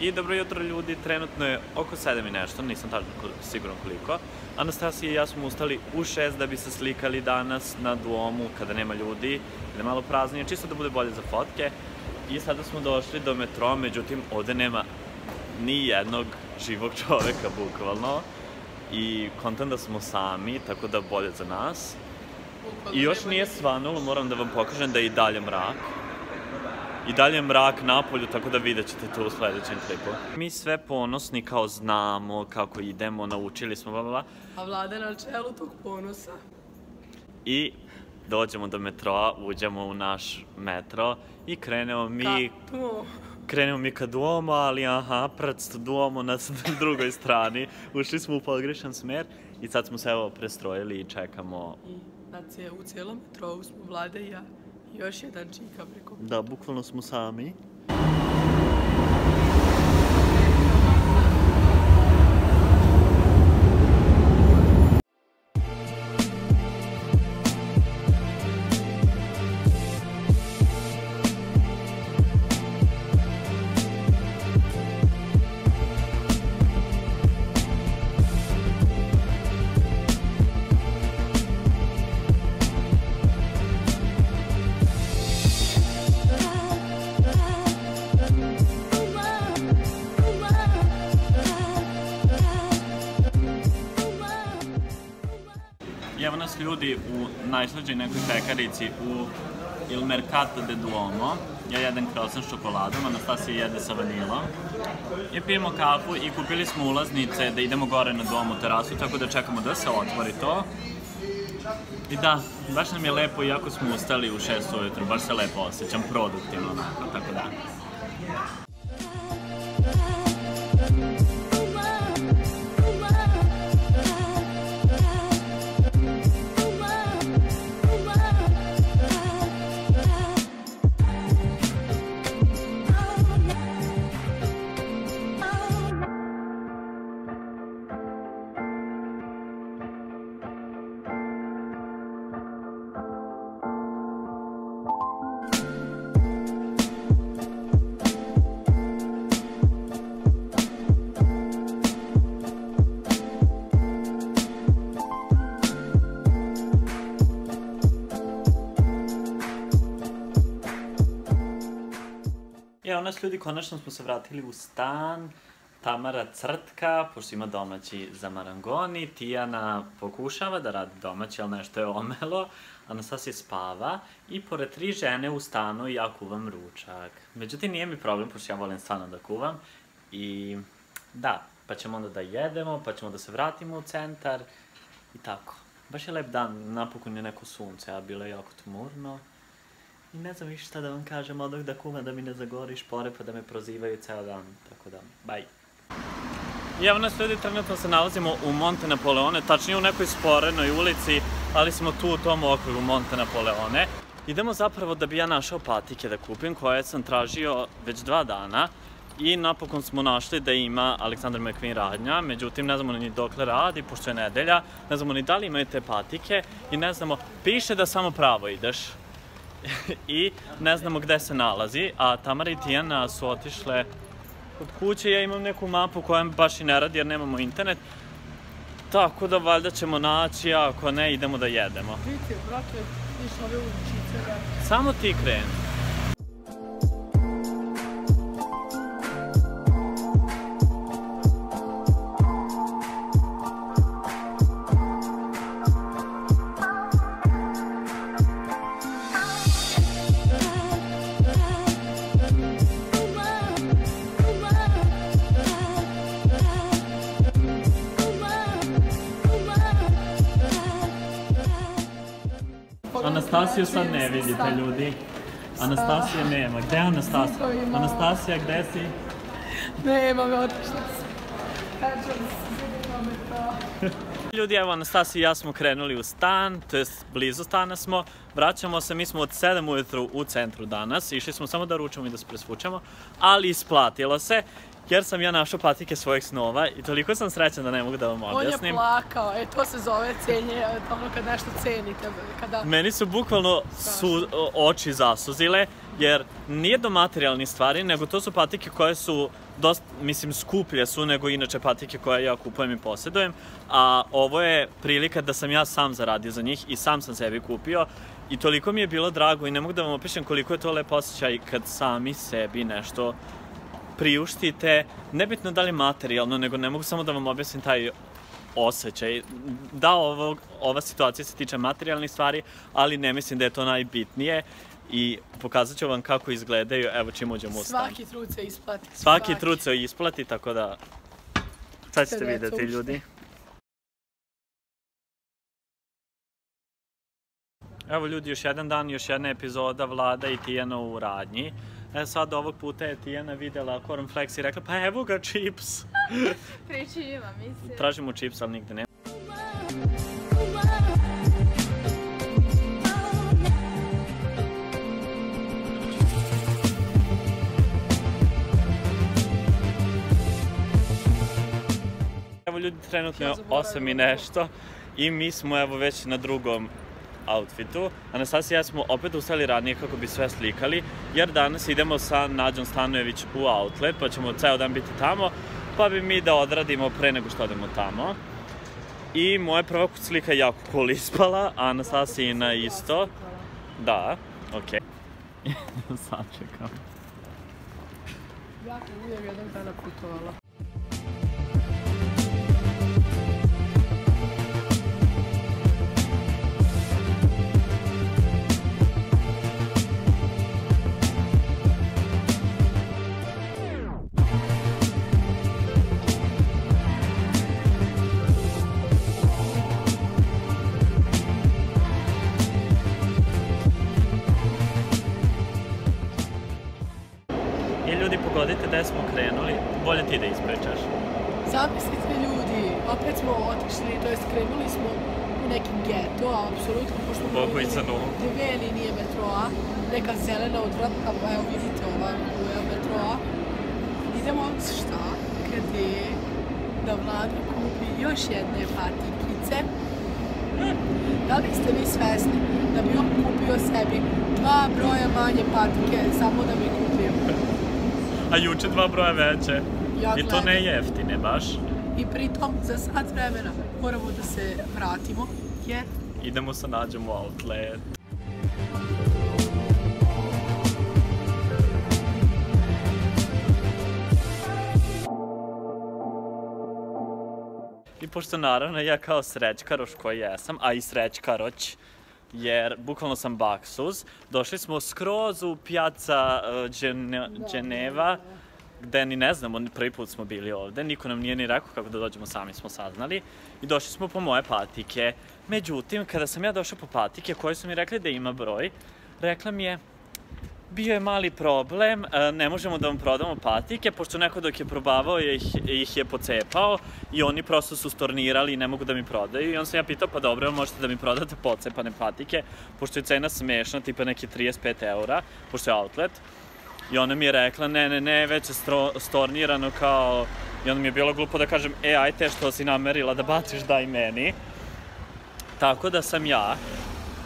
I dobro jutro ljudi, trenutno je oko 7 i nešto, nisam tačno siguran koliko. Anastasija i ja smo ustali u 6 da bi se slikali danas na Duomu kada nema ljudi, kada je malo praznije, čisto da bude bolje za fotke. I sada smo došli do metroa, međutim ovde nema ni jednog živog čoveka, bukvalno. I kontent da smo sami, tako da bolje za nas. I još nije svanulo, moram da vam pokažem da je i dalje mrak. I dalje je mrak napolju, tako da vidjet ćete to u sledećem klipu. Mi sve ponosni kao znamo kako idemo, naučili smo, bla, bla. A vlada na čelu tog ponosa. I dođemo do metroa, uđemo u naš metro i krenemo mi... Kako? Krenemo mi ka Duomo, ali aha, prst Duomo na drugoj strani. Ušli smo u pogrešan smer i sad smo se evo prestrojili i čekamo... I znači, u cijelom metrovu smo vlada i ja. Još jedan čika preko. Da, bukvalno smo sami. I evo nas ljudi u najslađoj nekoj pekarici u Il Mercato de Duomo. Ja jedem croissant s čokoladom, Anastasija jede sa vanilom. I pijemo kafu i kupili smo ulaznice da idemo gore na Duomo terasu, tako da čekamo da se otvori to. I da, baš nam je lepo, iako smo ustali u 6 ujutru, baš se lepo osjećam, produktivno onako, tako da. Nas ljudi, konačno smo se vratili u stan. Tamara crtka, pošto ima domaći za marangoni. Tijana pokušava da radi domaći, ali nešto je omelo. Anastasija spava. I pored tri žene u stanu ja kuvam ručak. Međutim, nije mi problem, pošto ja volim stvarno da kuvam. I da, pa ćemo onda da jedemo, pa ćemo da se vratimo u centar. I tako. Baš je lep dan, napokon je neko sunce, a bilo je jako tmurno. Ne znam više šta da vam kažem, odah da kuvam da mi ne zagori špore pa da me prozivaju ceo dan, tako da, baj. Nas ljudi, trenutno se nalazimo u Monte Napoleone, tačnije u nekoj sporenoj ulici, ali smo tu u tom okrugu Monte Napoleone. Idemo zapravo da bi ja našao patike da kupim, koje sam tražio već dva dana. I napokon smo našli da ima Aleksandar McQueen radnja, međutim ne znamo ni dokle radi, pošto je nedelja, ne znamo ni da li imaju te patike i ne znamo, piše da samo pravo ideš, i ne znamo gde se nalazi, a Tamara i Tijana su otišle kod kuće, ja imam neku mapu koja baš i ne radi jer nemamo internet, tako da valjda ćemo naći, a ako ne idemo da jedemo. Vidite, brate, viš ove uličice. Samo ti kreni. Anastasiju sad ne vidite, ljudi. Anastasije nema. Gde je Anastasija? Anastasija, gde si? Nema me, otišla sam. Kažem se, to. Ljudi, evo, Anastasija i ja smo krenuli u stan, to jest blizu stana smo. Vraćamo se, mi smo od 7 ujutru u centru danas. Išli smo samo da ručamo i da se presvučemo, ali isplatilo se. Jer sam ja našao patike svojih snova i toliko sam srećan da ne mogu da vam On je objasnim. plakao, e, to se zove cenje, ono kad nešto cenite, kada... Meni su bukvalno su oči zasuzile, jer nije do materijalnih stvari, nego to su patike koje su dosta, mislim, skuplje su nego inače patike koje ja kupujem i posjedujem, a ovo je prilika da sam ja sam zaradio za njih i sam sam sebi kupio i toliko mi je bilo drago i ne mogu da vam opišem koliko je to lep osjećaj kad sami sebi nešto priuštite, nebitno da li materijalno, nego ne mogu samo da vam objasnim taj osjećaj. Da, ovo, ova situacija se tiče materijalnih stvari, ali ne mislim da je to najbitnije i pokazat ću vam kako izgledaju, evo čim uđemo u stan. Svaki trud se isplati. Svaki trud se isplati, tako da... Sad ćete videti, ljudi. Evo ljudi, još jedan dan, još jedna epizoda Vlada i Tijana u radnji. E sad ovog puta je Tijana videla cornflakes i rekla, pa evo ga čips. Pričiva mi se. Tražimo čips, ali nigde nema. Evo ljudi, trenutno je Ja zaboravila 8 i nešto i mi smo evo već na drugom outfitu. Anastasija i ja smo opet ustali ranije kako bi sve slikali, jer danas idemo sa Nađom Stanojević u outlet, pa ćemo ceo dan biti tamo, pa bi mi da odradimo pre nego što odemo tamo. I moja prva slika je jako cool ispala, a Anastasijina isto. Da, okej. Okay. Sačekam. Ja kad budem jednog dana putovala. Ljudi, pogodite gde smo krenuli, bolje ti da ispričaš. Zamislite ljudi, opet smo otišli, to jest krenuli smo u neki geto, apsolutno, pošto smo Bogojcanu. dve linije metroa, neka zelena odvratka, pa evo vidite ova koja metroa. Idemo šta? Gde da vlada kupi još jedne patikice. Da li ste vi svesni da bi on kupio sebi dva broja manje patike samo da bi kupio? A juče dva broja veće. Ja I to ne jeftine baš. I pritom za sat vremena moramo da se vratimo jer Idemo sa nađom u outlet. I pošto naravno ja kao srećkaroš koji jesam, a i srećkaroć, jer bukvalno sam baksuz, došli smo skroz u pjaca Đene, Đeneva, gde ni ne znamo, prvi put smo bili ovde, niko nam nije ni rekao kako da dođemo, sami smo saznali. I došli smo po moje patike. Međutim, kada sam ja došao po patike, koje su mi rekli da ima broj, rekla mi je, bio je mali problem, e, ne možemo da vam prodamo patike, pošto neko dok je probavao ih, ih je pocepao i oni prosto su stornirali i ne mogu da mi prodaju. I on sam ja pitao, pa dobro, možete da mi prodate pocepane patike, pošto je cena smešna, tipa neki 35 eura, pošto je outlet. I ona mi je rekla, ne, ne, ne, već je stro, stornirano kao... I onda mi je bilo glupo da kažem, e, ajte što si namerila da baciš, daj meni. Tako da sam ja,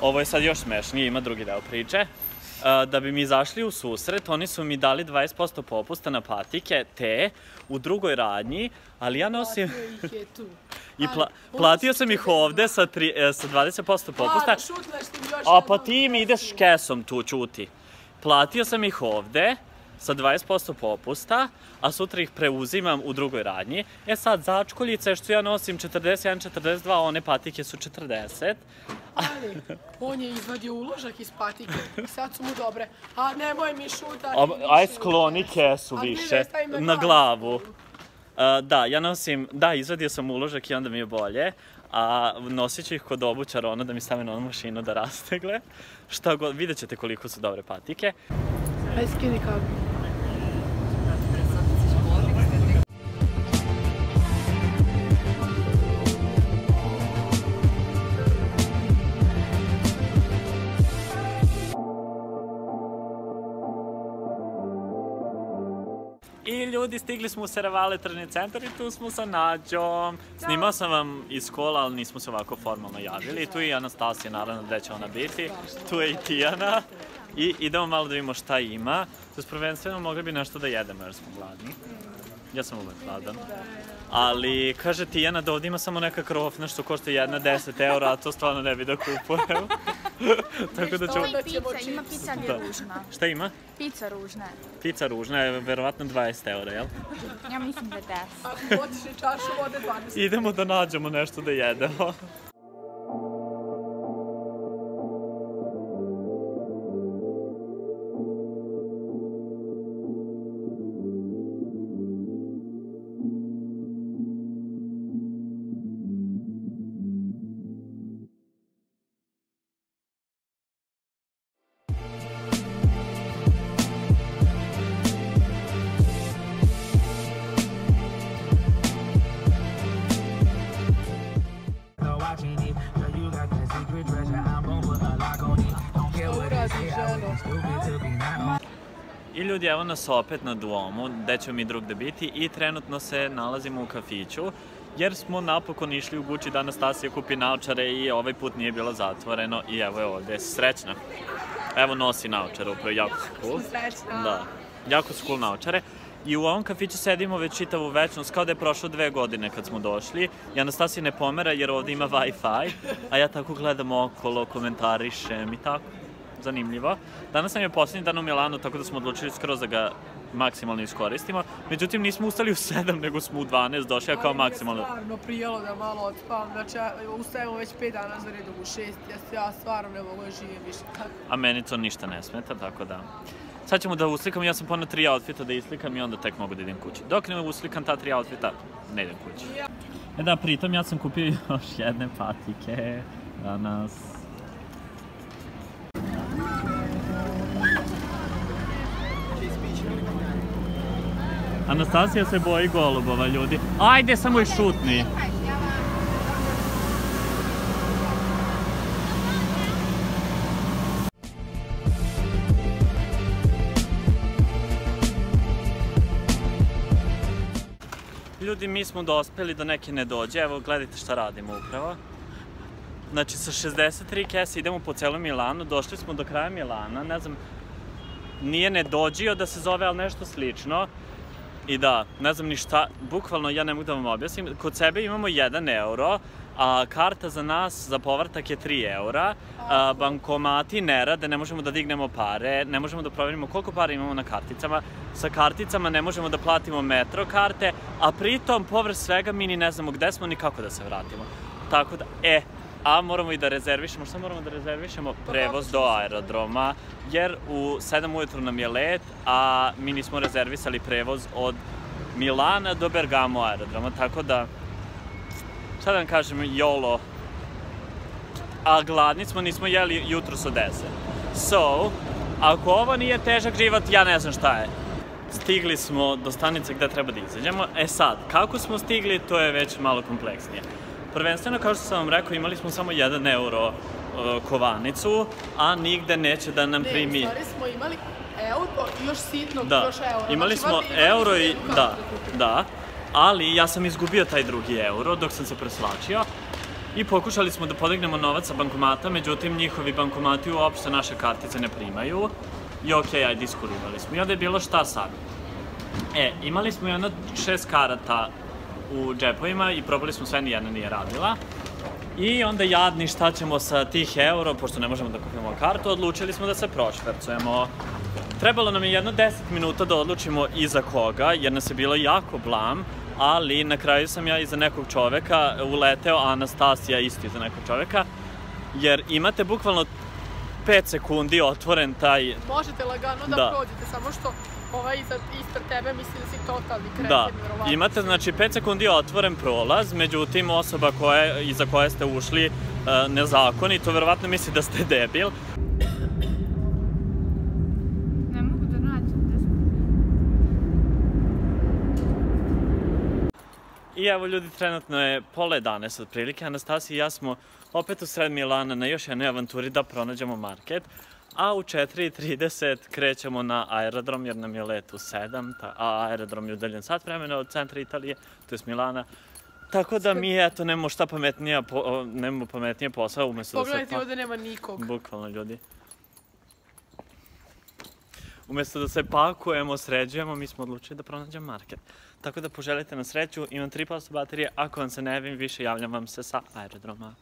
ovo je sad još smešnije, ima drugi deo priče, da bi mi izašli u susret, oni su mi dali 20% popusta na patike, te u drugoj radnji, ali ja nosim... platio ih je tu. I pla, platio sam ih 40. ovde sa, tri, e, sa 20% popusta. A, šutneš ti još A pa ti mi ideš kesom tu, čuti. Platio sam ih ovde sa 20% popusta, a sutra ih preuzimam u drugoj radnji. E sad, začkoljice što ja nosim 41, 42, one patike su 40. Ali, on je izvadio uložak iz patike. i Sad su mu dobre. A nemoj mi šutati A, aj skloni kesu više, na glavu. A, da, ja nosim, da, izvadio sam uložak i onda mi je bolje, a nosit ću ih kod obućara ono da mi stave na onu mašinu da rastegle. Šta god, vidjet ćete koliko su dobre patike. Aj, skini kapu. I ljudi, stigli smo u Serevale tržni centar i tu smo sa Nađom. Snimao sam vam iz kola, ali nismo se ovako formalno javili. Tu je i Anastasija, naravno, gde će ona biti. Tu je i Tijana. I idemo malo da vidimo šta ima. To prvenstveno mogli bi nešto da jedemo jer smo gladni. Ja sam uvek gladan. Ali, kaže Tijana da ovdje ima samo neka krofna što košta jedna 10 eura, a to stvarno ne bi da kupujem. Tako da ćemo... Ovo i pizza, ima pizza je Da. ružna. Šta ima? Pizza ružna je. Pizza ružna je verovatno 20 eura, jel? Ja mislim da je 10. Ako otišli čašu vode 20. Idemo da nađemo nešto da jedemo. I ljudi, evo nas opet na Duomu, gde ćemo mi drugde biti i trenutno se nalazimo u kafiću, jer smo napokon išli u Gucci da Anastasija kupi naočare i ovaj put nije bilo zatvoreno i evo je ovde, srećna. Evo nosi naočare, upravo jako su cool. Srećna. Da, jako su cool naočare. I u ovom kafiću sedimo već čitavu večnost, kao da je prošlo dve godine kad smo došli. I Anastasija ne pomera jer ovde ima Wi-Fi, a ja tako gledam okolo, komentarišem i tako. Zanimljivo. Danas nam je posljednji dan u Milanu, tako da smo odlučili skroz da ga maksimalno iskoristimo. Međutim, nismo ustali u 7, nego smo u 12 došli, a kao maksimalno... Ali mi je stvarno prijelo da malo odspavam. Znači, ja ustajemo već 5 dana za redom u 6. Ja, ja stvarno ne mogu živim više. A meni to ništa ne smeta, tako da... Sad ćemo da uslikam, ja sam ponao tri outfita da islikam i onda tek mogu da idem kući. Dok ne uslikam ta tri outfita, ne idem kući. E da, pritom ja sam kupio još jedne patike danas. Anastasija se boji golubova, ljudi. Ajde, samo ih šutni. Ljudi, mi smo dospeli do neke ne dođe, evo gledajte šta radimo upravo. Znači, sa 63 kese idemo po celom Milanu, došli smo do kraja Milana, ne znam, nije ne dođio da se zove, ali nešto slično. I da, ne znam ni šta, bukvalno ja ne mogu da vam objasnim, kod sebe imamo 1 euro, a karta za nas za povrtak je 3 eura, a, bankomati ne rade, ne možemo da dignemo pare, ne možemo da proverimo koliko para imamo na karticama, sa karticama ne možemo da platimo metro karte, a pritom, povrh svega, mi ni ne znamo gde smo ni kako da se vratimo. Tako da, e, a moramo i da rezervišemo, šta moramo da rezervišemo? Prevoz do aerodroma, jer u 7 ujutru nam je let, a mi nismo rezervisali prevoz od Milana do Bergamo aerodroma, tako da, šta da vam kažem, YOLO, a gladni smo, nismo jeli jutro od 10. So, ako ovo nije težak život, ja ne znam šta je. Stigli smo do stanice gde treba da izađemo. E sad, kako smo stigli, to je već malo kompleksnije. Prvenstveno, kao što sam vam rekao, imali smo samo 1 euro uh, kovanicu, a nigde neće da nam Ne, primi... u stvari smo imali euro i još sitnog, Da, još euro. imali Znači, smo valjda imali euro smo i... Da, kupimo. da. Ali ja sam izgubio taj drugi euro dok sam se preslačio. I pokušali smo da podignemo novac sa bankomata, međutim njihovi bankomati uopšte naše kartice ne primaju. I okej, ajde iskurivali smo. I onda je bilo šta sad? E, imali smo jedno šest karata u džepovima i probali smo sve, nijedna nije radila. I onda jadni šta ćemo sa tih euro, pošto ne možemo da kupimo kartu, odlučili smo da se prošvercujemo. Trebalo nam je jedno 10 minuta da odlučimo iza koga, jer nas je bilo jako blam, ali na kraju sam ja iza nekog čoveka uleteo, a Anastasija isto iza nekog čoveka, jer imate bukvalno 5 sekundi otvoren taj Možete lagano da, Da. prođete, samo što ovaj iza, ispred tebe misli da si totalni kreten, Da, vjerovatno. imate znači 5 sekundi otvoren prolaz, međutim osoba koja, iza koje ste ušli uh, nezakonito, verovatno misli da ste debil. Ne mogu da nađem gde smo. I evo ljudi, trenutno je pola 11 otprilike, Anastasija i ja smo opet u sred Milana na još jednoj avanturi da pronađemo market, a u 4.30 krećemo na aerodrom jer nam je let u 7, ta, a aerodrom je udaljen sat vremena od centra Italije, to je Milana. Tako da mi, eto, nemamo šta pametnije, po, nemamo pametnije posao umesto da se... Pogledajte, pa- ovde nema nikog. Bukvalno, ljudi. Umesto da se pakujemo, sređujemo, mi smo odlučili da pronađemo market. Tako da poželite na sreću, imam 3% baterije, ako vam se ne javim više, javljam vam se sa aerodroma.